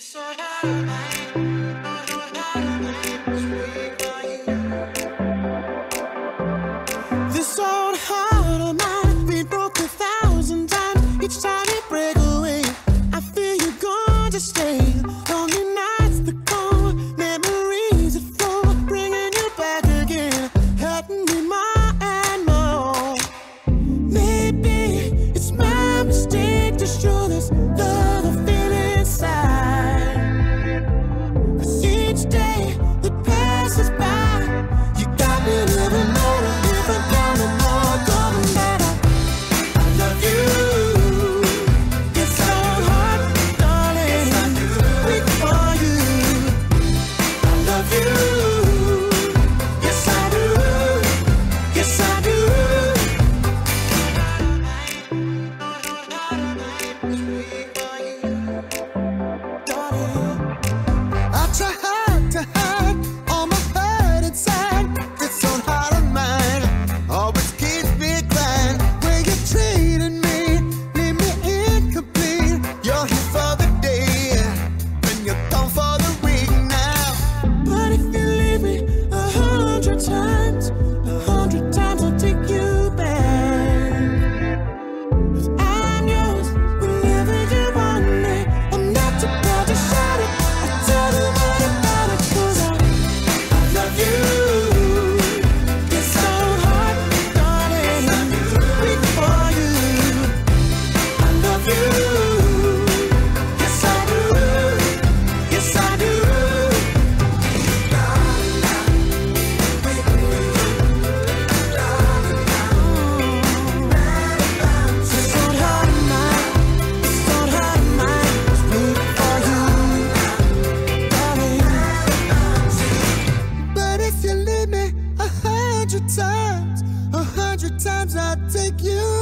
The Sahara. hundred times, a hundred times I'd take you.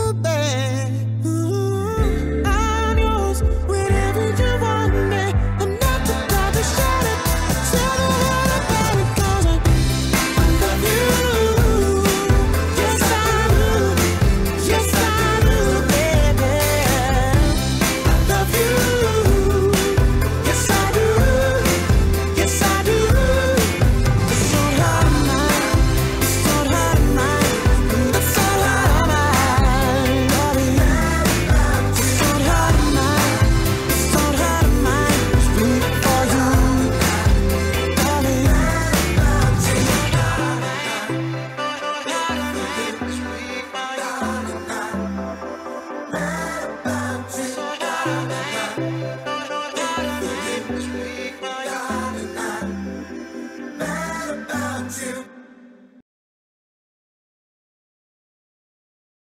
you